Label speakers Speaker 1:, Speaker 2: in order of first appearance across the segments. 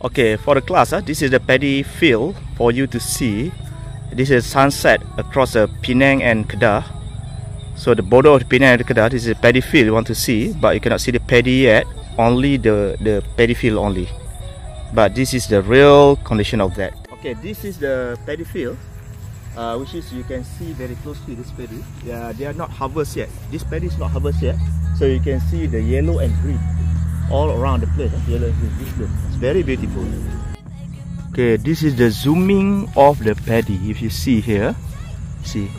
Speaker 1: Okay, for the class, uh, this is the paddy field for you to see. This is sunset across the Penang and Kedah. So the border of Penang and Kedah, this is a paddy field you want to see, but you cannot see the paddy yet. Only the the paddy field only. But this is the real condition of that. Okay, this is the paddy field, uh, which is you can see very closely this paddy. Yeah, they are not harvest yet. This paddy is not harvest yet, so you can see the yellow and green all around the place. It's very beautiful. Okay, this is the zooming of the paddy. If you see here, see,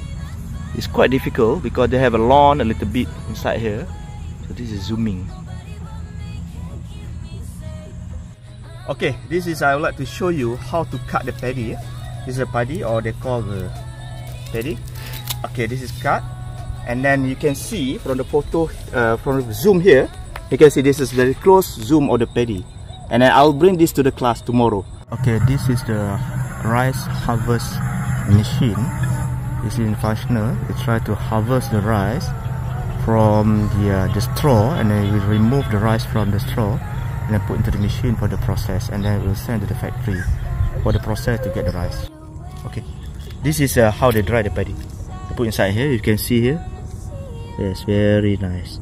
Speaker 1: it's quite difficult because they have a lawn a little bit inside here. So this is zooming. Okay, this is I would like to show you how to cut the paddy. This is a paddy or they call the paddy. Okay, this is cut. And then you can see from the photo, uh, from the zoom here, you can see this is very close zoom of the paddy. And I'll bring this to the class tomorrow. Okay, this is the rice harvest machine. This is functional. It try to harvest the rice from the, uh, the straw and then we remove the rice from the straw and then put into the machine for the process and then we'll send to the factory for the process to get the rice. Okay, this is uh, how they dry the paddy. Put inside here, you can see here. Yes, very nice.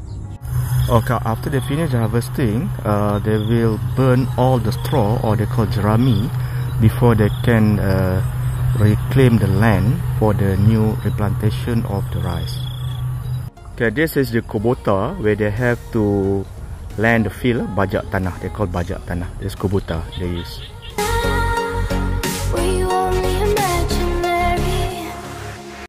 Speaker 1: Okay, after they finish harvesting, uh, they will burn all the straw or they call jerami before they can uh, reclaim the land for the new replantation of the rice. Okay, this is the kubota where they have to land the field, bajak tanah. They call bajak tanah. This kubota they use.